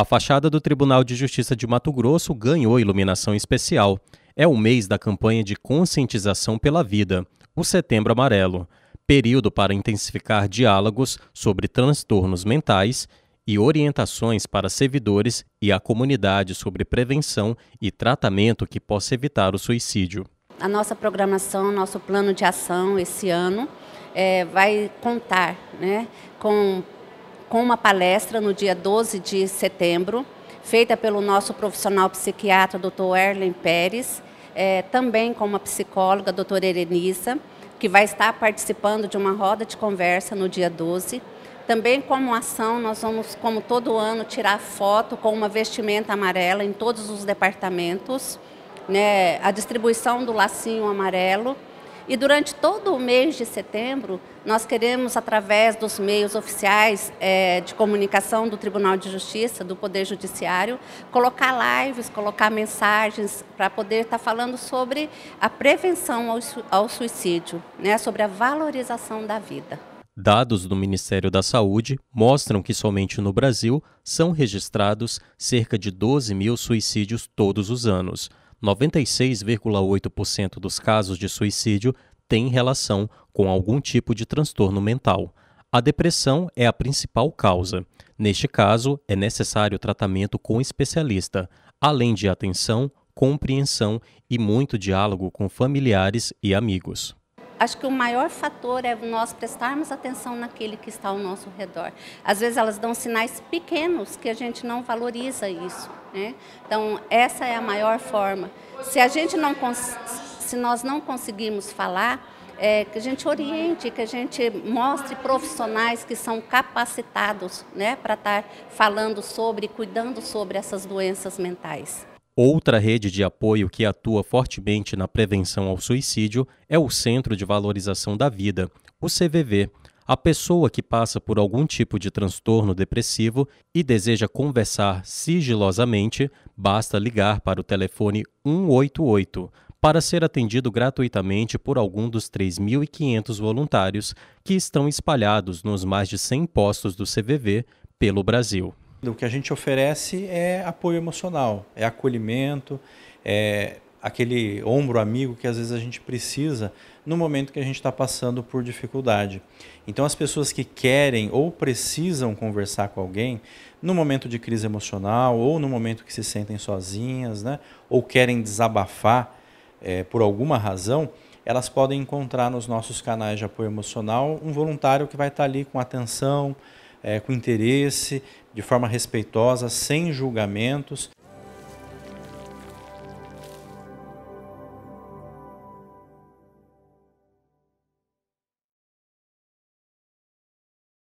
A fachada do Tribunal de Justiça de Mato Grosso ganhou iluminação especial. É o mês da campanha de conscientização pela vida, o Setembro Amarelo, período para intensificar diálogos sobre transtornos mentais e orientações para servidores e a comunidade sobre prevenção e tratamento que possa evitar o suicídio. A nossa programação, nosso plano de ação esse ano é, vai contar né, com com uma palestra no dia 12 de setembro, feita pelo nosso profissional psiquiatra, Dr. Erlen Pérez, é, também com uma psicóloga, doutora Erenissa, que vai estar participando de uma roda de conversa no dia 12. Também como ação, nós vamos, como todo ano, tirar foto com uma vestimenta amarela em todos os departamentos, né, a distribuição do lacinho amarelo, e durante todo o mês de setembro, nós queremos, através dos meios oficiais é, de comunicação do Tribunal de Justiça, do Poder Judiciário, colocar lives, colocar mensagens para poder estar tá falando sobre a prevenção ao, ao suicídio, né, sobre a valorização da vida. Dados do Ministério da Saúde mostram que somente no Brasil são registrados cerca de 12 mil suicídios todos os anos 96,8% dos casos de suicídio têm relação com algum tipo de transtorno mental. A depressão é a principal causa. Neste caso, é necessário tratamento com especialista, além de atenção, compreensão e muito diálogo com familiares e amigos acho que o maior fator é nós prestarmos atenção naquele que está ao nosso redor. Às vezes elas dão sinais pequenos que a gente não valoriza isso. Né? Então, essa é a maior forma. Se a gente não se nós não conseguirmos falar, é, que a gente oriente, que a gente mostre profissionais que são capacitados né, para estar falando sobre, cuidando sobre essas doenças mentais. Outra rede de apoio que atua fortemente na prevenção ao suicídio é o Centro de Valorização da Vida, o CVV. A pessoa que passa por algum tipo de transtorno depressivo e deseja conversar sigilosamente, basta ligar para o telefone 188 para ser atendido gratuitamente por algum dos 3.500 voluntários que estão espalhados nos mais de 100 postos do CVV pelo Brasil. O que a gente oferece é apoio emocional, é acolhimento, é aquele ombro amigo que às vezes a gente precisa no momento que a gente está passando por dificuldade. Então, as pessoas que querem ou precisam conversar com alguém no momento de crise emocional ou no momento que se sentem sozinhas, né, ou querem desabafar é, por alguma razão, elas podem encontrar nos nossos canais de apoio emocional um voluntário que vai estar ali com atenção, é, com interesse, de forma respeitosa, sem julgamentos.